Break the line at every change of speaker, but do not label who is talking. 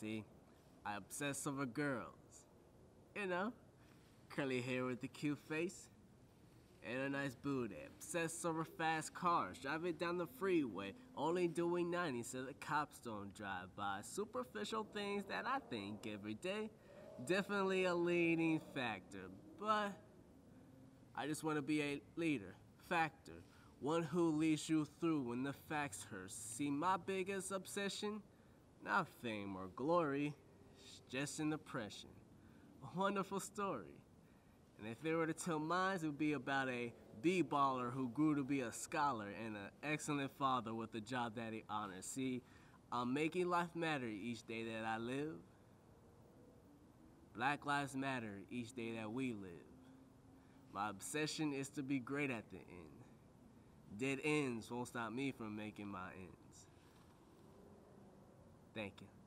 See, I obsess over girls. You know, curly hair with a cute face. And a nice booty. Obsessed over fast cars. Driving down the freeway. Only doing 90 so the cops don't drive by. Superficial things that I think every day. Definitely a leading factor. But I just want to be a leader. Factor. One who leads you through when the facts hurt. See, my biggest obsession? Not fame or glory. It's just an oppression. A wonderful story. And if they were to tell mine, it would be about a b-baller who grew to be a scholar and an excellent father with a job that he honors. See, I'm making life matter each day that I live. Black lives matter each day that we live. My obsession is to be great at the end. Dead ends won't stop me from making my ends. Thank you.